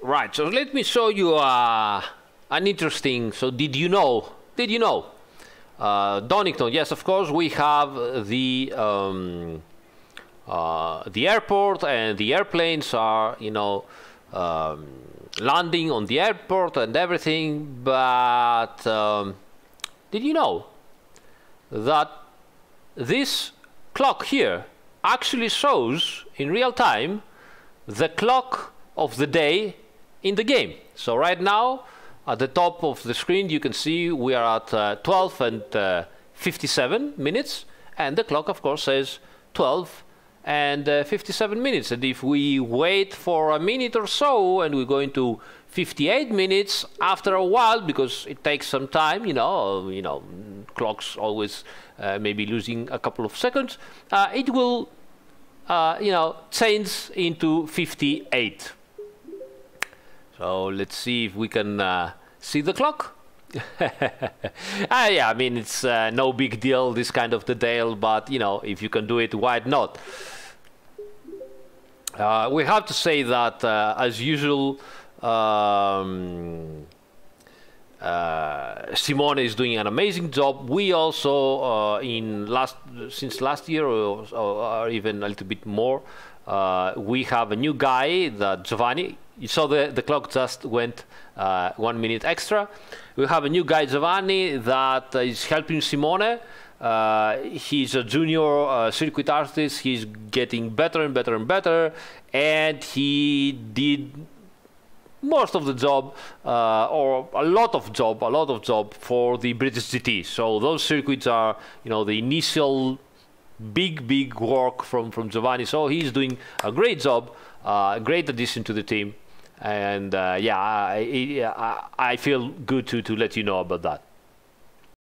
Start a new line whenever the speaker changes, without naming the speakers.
Right. So let me show you uh, an interesting. So did you know? Did you know? Uh, Donington. Yes, of course. We have the um, uh, the airport, and the airplanes are, you know, um, landing on the airport and everything. But um, did you know that this clock here actually shows in real time the clock of the day in the game. So right now, at the top of the screen, you can see we are at uh, 12 and uh, 57 minutes, and the clock, of course, says 12 and uh, 57 minutes. And if we wait for a minute or so, and we go into 58 minutes after a while, because it takes some time, you know, you know, clocks always uh, maybe losing a couple of seconds, uh, it will, uh, you know, change into 58. So let's see if we can uh, see the clock. ah, yeah, I mean, it's uh, no big deal, this kind of detail, but, you know, if you can do it, why not? Uh, we have to say that, uh, as usual, um, uh, Simone is doing an amazing job. We also, uh, in last since last year, or, or even a little bit more, uh, we have a new guy, that Giovanni. You saw the, the clock just went uh, one minute extra. We have a new guy, Giovanni, that is helping Simone. Uh, he's a junior circuit artist. He's getting better and better and better. And he did most of the job, uh, or a lot of job, a lot of job for the British GT. So those circuits are, you know, the initial big, big work from, from Giovanni. So he's doing a great job, uh, great addition to the team and uh, yeah, I, I, I, feel good to, to let you know about that.